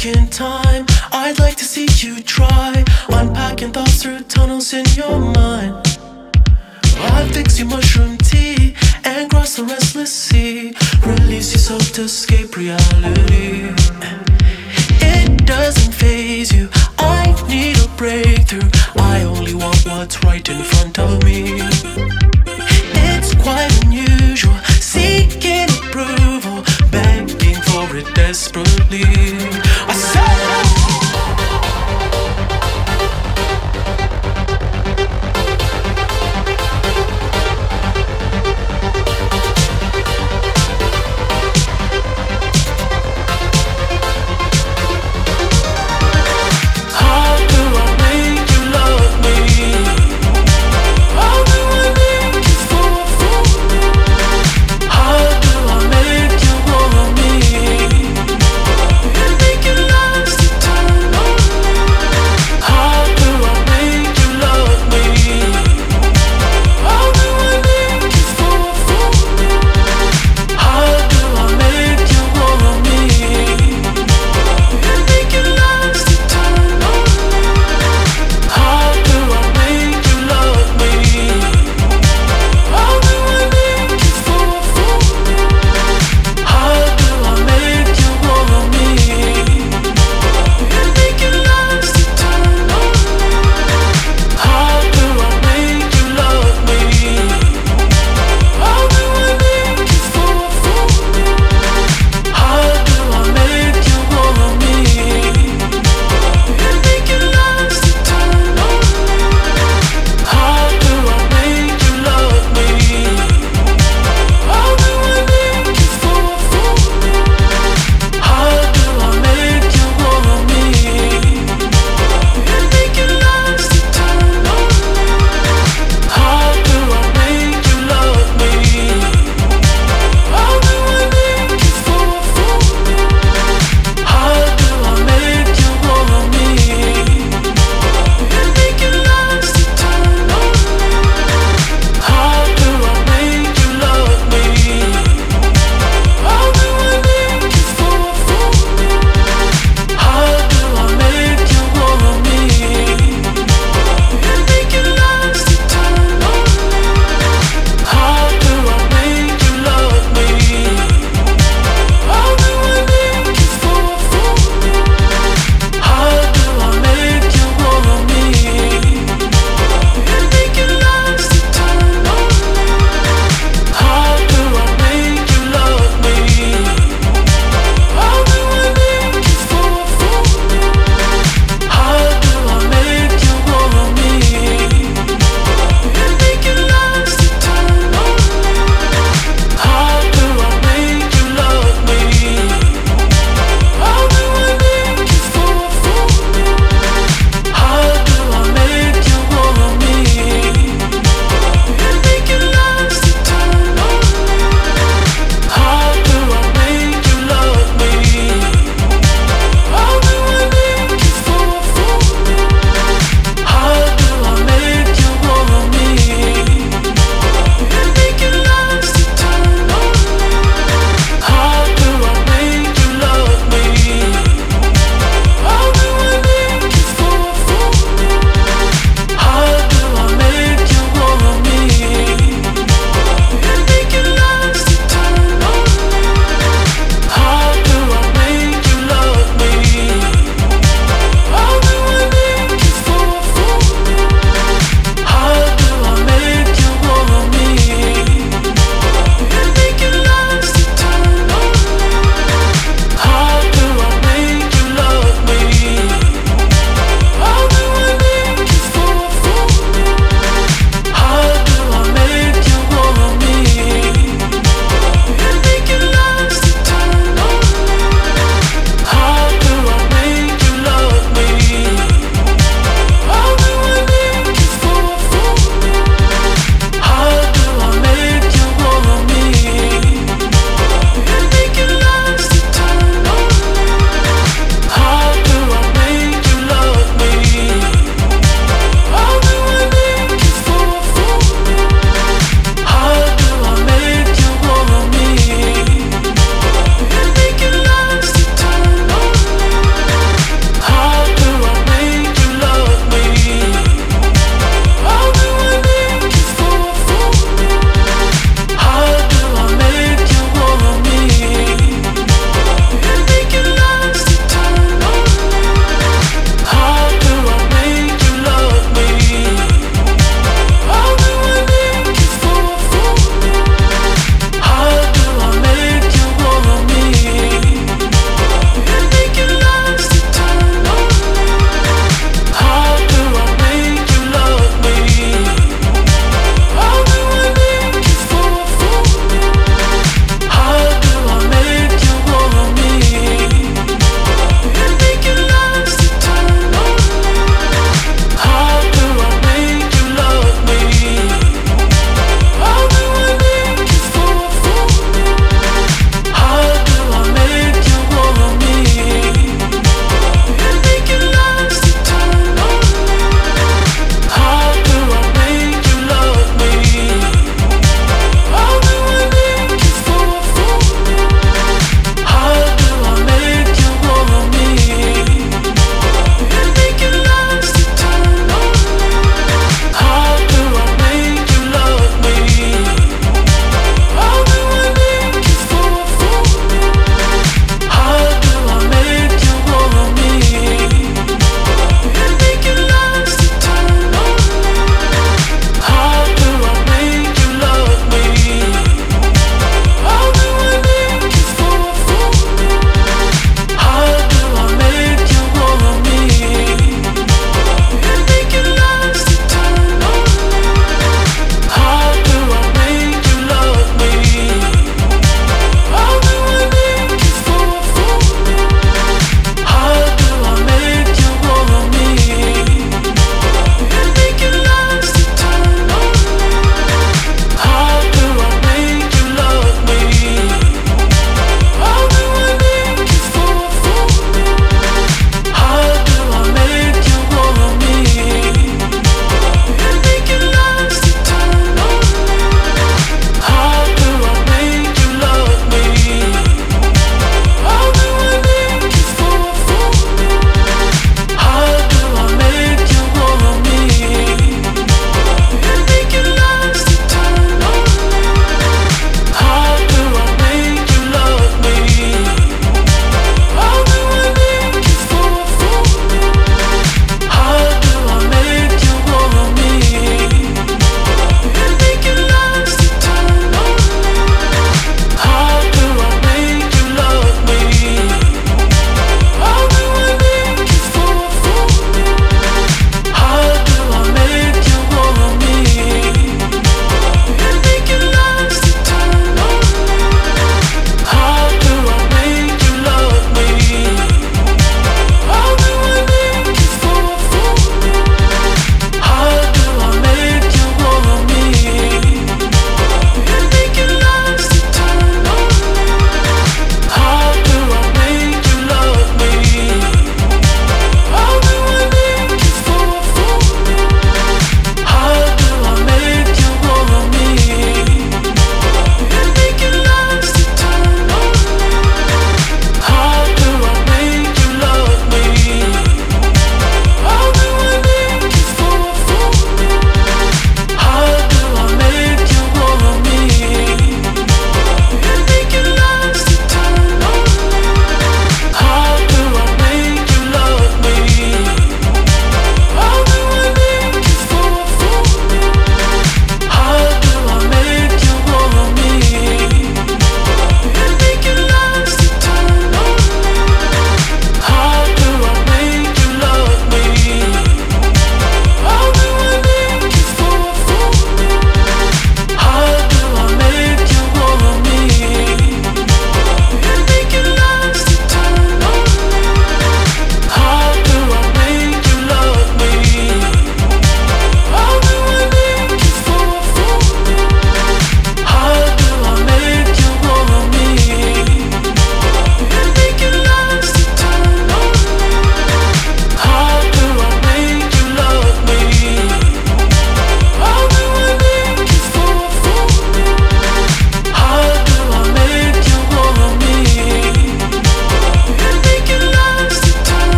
taking time. I'd like to see you try unpacking thoughts through tunnels in your mind. I fix your mushroom tea and cross the restless sea. Release yourself to escape reality. It doesn't phase you. I need a breakthrough. I only want what's right in front of me. It's quite unusual, seeking desperately. I said.